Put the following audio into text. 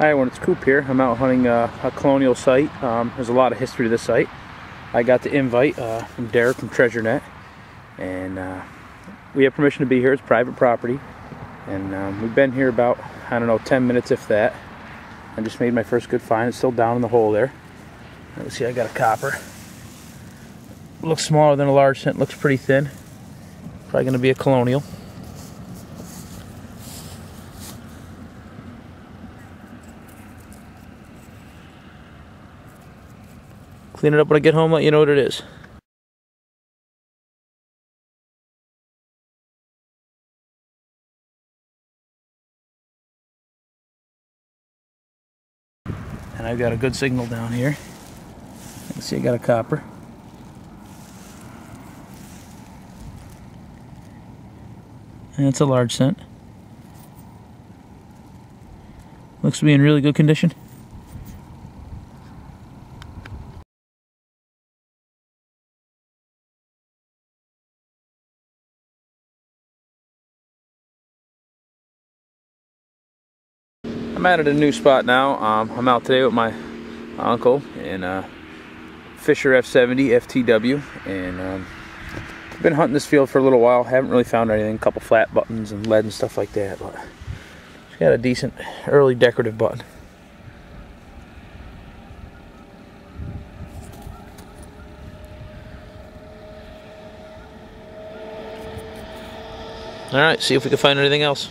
Hi everyone, it's Coop here. I'm out hunting uh, a colonial site. Um, there's a lot of history to this site. I got the invite uh, from Derek from TreasureNet, and uh, we have permission to be here. It's private property, and um, we've been here about I don't know 10 minutes if that. I just made my first good find. It's still down in the hole there. Let's see, I got a copper. Looks smaller than a large cent. Looks pretty thin. Probably going to be a colonial. Clean it up when I get home, let you know what it is. And I've got a good signal down here. Let's see, I got a copper. And it's a large cent. Looks to be in really good condition. I'm at a new spot now. Um, I'm out today with my uncle in uh, Fisher F70 FTW, and um, I've been hunting this field for a little while. Haven't really found anything. A couple flat buttons and lead and stuff like that, but it's got a decent early decorative button. All right, see if we can find anything else.